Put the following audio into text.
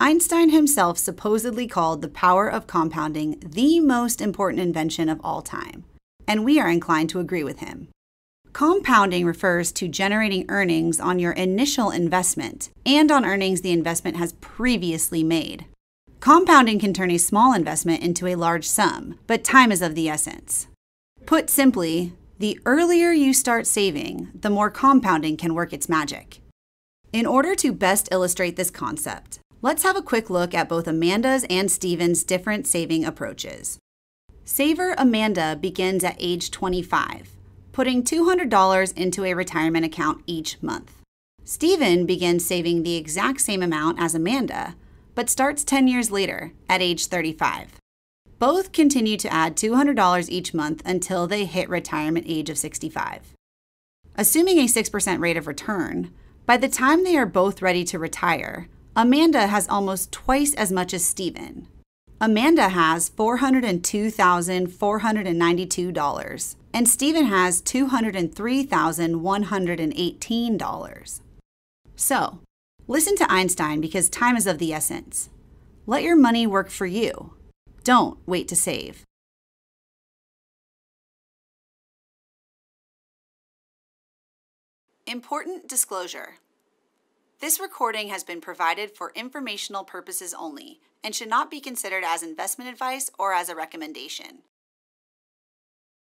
Einstein himself supposedly called the power of compounding the most important invention of all time, and we are inclined to agree with him. Compounding refers to generating earnings on your initial investment and on earnings the investment has previously made. Compounding can turn a small investment into a large sum, but time is of the essence. Put simply, the earlier you start saving, the more compounding can work its magic. In order to best illustrate this concept, let's have a quick look at both Amanda's and Stephen's different saving approaches. Saver Amanda begins at age 25, putting $200 into a retirement account each month. Stephen begins saving the exact same amount as Amanda, but starts 10 years later at age 35. Both continue to add $200 each month until they hit retirement age of 65. Assuming a 6% rate of return, by the time they are both ready to retire, Amanda has almost twice as much as Stephen. Amanda has $402,492, and Stephen has $203,118. So, Listen to Einstein because time is of the essence. Let your money work for you. Don't wait to save. Important disclosure. This recording has been provided for informational purposes only and should not be considered as investment advice or as a recommendation.